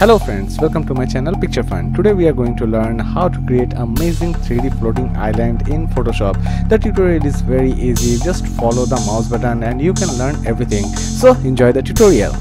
Hello friends, welcome to my channel Picture Fun. Today we are going to learn how to create amazing 3D floating island in Photoshop. The tutorial is very easy, just follow the mouse button and you can learn everything. So enjoy the tutorial.